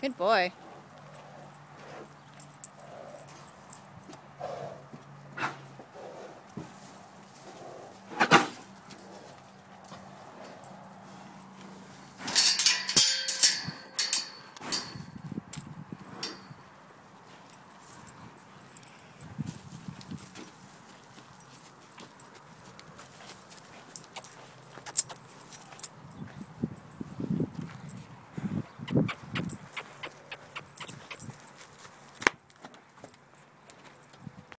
Good boy.